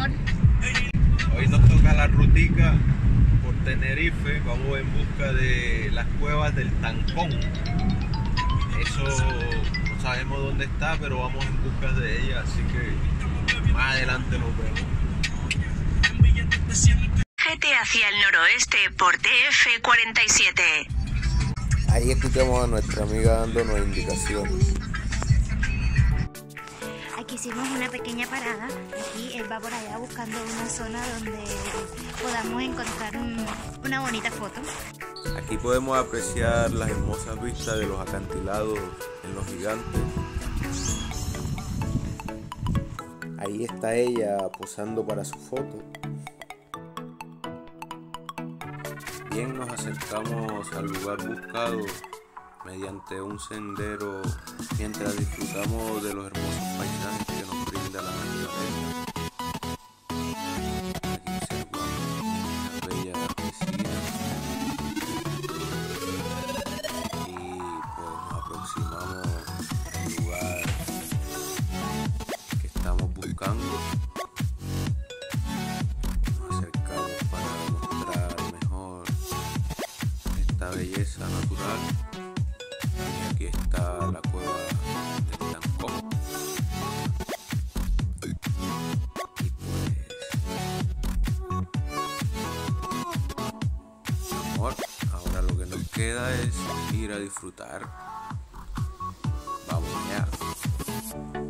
amor. Hoy nos toca la rutica por Tenerife. Vamos en busca de las cuevas del Tancón. Eso no sabemos dónde está, pero vamos en busca de ella. Así que más adelante nos vemos. GT hacia el noroeste por TF47. Ahí escuchamos a nuestra amiga dándonos indicaciones. Hicimos una pequeña parada. Aquí él va por allá buscando una zona donde podamos encontrar un- una bonita foto. Aquí podemos apreciar las hermosas vistas de los acantilados en los gigantes. Ahí está ella posando para su foto. Bien nos acercamos al lugar buscado mediante un sendero mientras disfrutamos de los hermosos lugar que estamos buscando. Nos acercamos para mostrar mejor esta belleza natural. Y aquí está la cueva del Tancón. Y pues, amor, ahora lo que nos queda es ir a disfrutar Yeah.